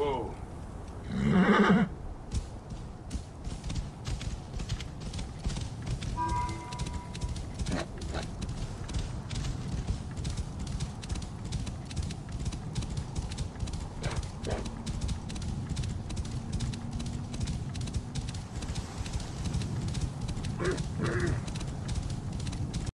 Whoa.